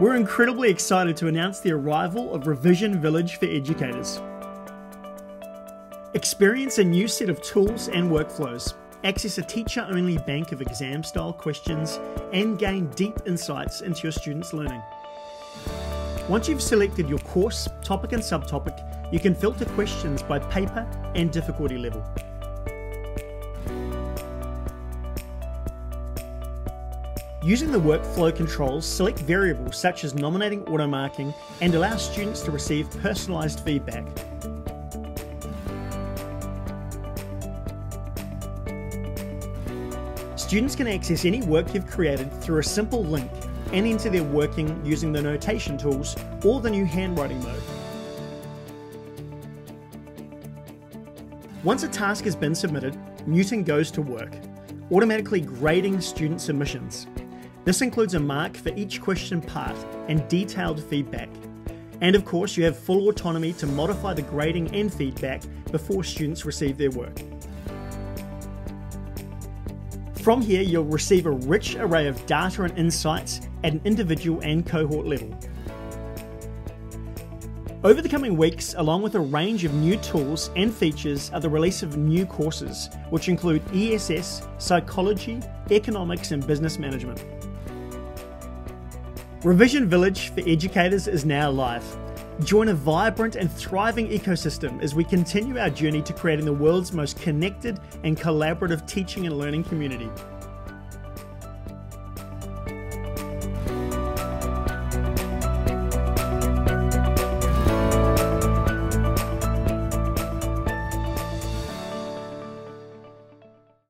We're incredibly excited to announce the arrival of Revision Village for Educators. Experience a new set of tools and workflows, access a teacher only bank of exam style questions, and gain deep insights into your students' learning. Once you've selected your course, topic, and subtopic, you can filter questions by paper and difficulty level. Using the workflow controls, select variables such as nominating automarking and allow students to receive personalised feedback. Students can access any work you've created through a simple link and enter their working using the notation tools or the new handwriting mode. Once a task has been submitted, Newton goes to work, automatically grading student submissions. This includes a mark for each question part and detailed feedback. And of course, you have full autonomy to modify the grading and feedback before students receive their work. From here, you'll receive a rich array of data and insights at an individual and cohort level. Over the coming weeks, along with a range of new tools and features, are the release of new courses, which include ESS, psychology, economics, and business management. Revision Village for Educators is now live. Join a vibrant and thriving ecosystem as we continue our journey to creating the world's most connected and collaborative teaching and learning community.